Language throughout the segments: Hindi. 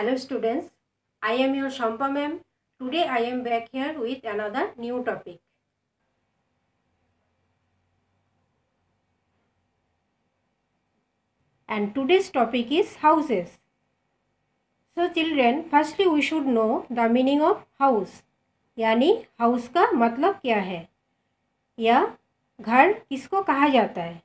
Hello students I am your Shampa ma'am today I am back here with another new topic and today's topic is houses so children firstly we should know the meaning of house यानी हाउस का मतलब क्या है? या घर किसको कहा जाता है?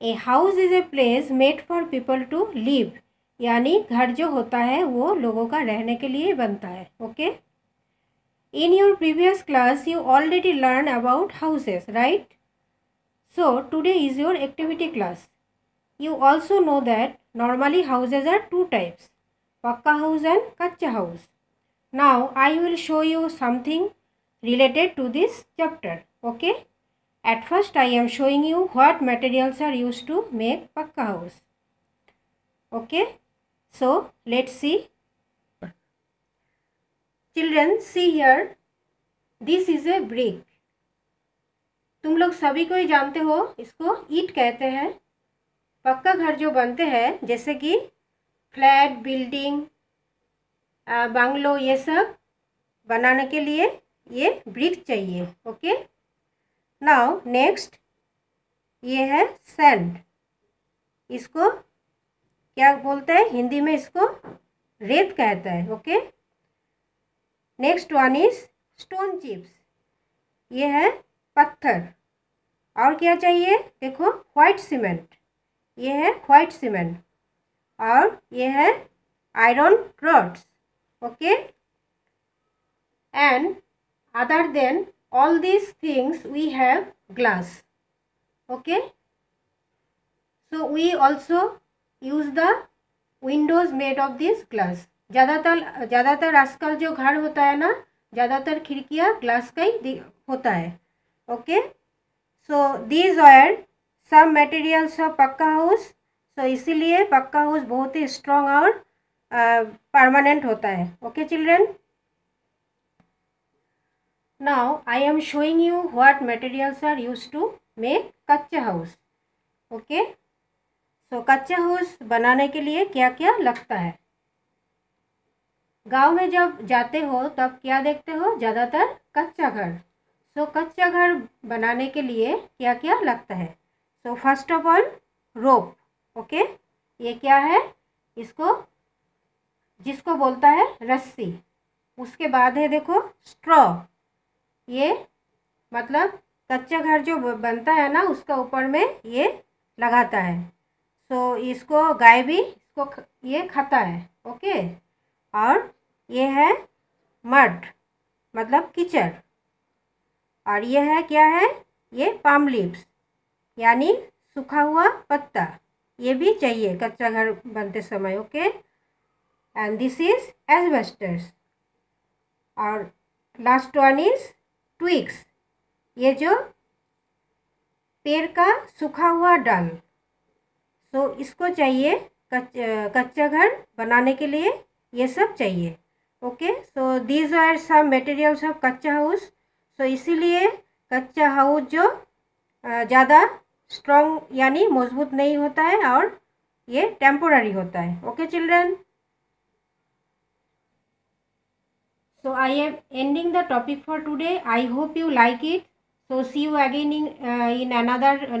A house is a place made for people to live यानी घर जो होता है वो लोगों का रहने के लिए बनता है okay in your previous class you already learn about houses right so today is your activity class you also know that normally houses are two types pucca house and kutcha house now I will show you something related to this chapter okay at first I am showing you what materials are use to make pucca house okay? So, let's see. Children, see here. This is a brick. तुम लोग सभी को ही जानते हो, इसको ईट कहते हैं। पक्का घर जो बनते हैं, जैसे कि फ्लैट, बिल्डिंग बांग्लो, ये सब बनाने के लिए ये ब्रिक चाहिए, ओके? नाउ नेक्स्ट ये है सैंड इसको क्या बोलते हैं? हिंदी में इसको रेत कहता है okay next one is stone chips ये है पत्थर। और क्या चाहिए? देखो वाइट सीमेंट ये है वाइट सीमेंट और ये है iron rods okay and other than all these things, we have glass, okay? So, we also use the windows made of this glass. ज़्यादातर ज़्यादातर आजकल जो घर होता है ना, ज़्यादातर खिड़कियाँ ग्लास का ही होता है। ओके सो दीज ऑयर सब materials of pucca house so इसीलिए पक्का हाउस बहुत ही स्ट्रॉन्ग और परमानेंट होता है। Okay children now I am showing you what materials are use to make kutcha house okay so kutcha house बनाने के लिए क्या क्या लगता है? गाँव में जब जाते हो, तब क्या देखते हो? ज़्यादातर कच्चा घर। सो कच्चा घर बनाने के लिए क्या क्या लगता है? So first of all, rope, okay? ये क्या है? इसको, जिसको बोलता है रस्सी। उसके बाद है देखो, स्ट्रॉ। ये मतलब कच्चा घर जो बनता है ना, उसका ऊपर में ये लगाता है। सो इसको गाय भी, इसको ये खाता है, ओके? और ये है मड मतलब कीचड़। और ये है, क्या है? ये पाम लीव्स, यानी सूखा हुआ पत्ता। ये भी चाहिए कच्चा घर बनते समय, okay? And this is asbestos और लास्ट वन इज़ ट्विक्स ये जो पेड़ का सूखा हुआ डाल। So, इसको चाहिए कच, कच्चा घर बनाने के लिए ये सब चाहिए। Okay? So these are some materials of kutcha house so इसीलिए कच्चा हाउस जो ज़्यादा स्ट्रॉन्ग यानी मज़बूत नहीं होता है और ये टेम्पोररी होता है। Okay children? So I am ending the topic for today. I hope you like it so see you again in uh, in another uh,